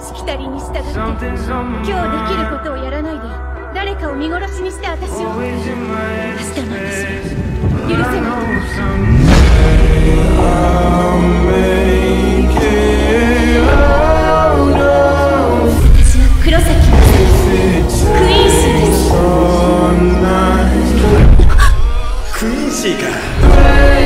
しきたりに従って今日できることをやらないで誰かを見殺しにして私を明日の私は許せない私は黒崎クイーンシーです。クイーンシーか。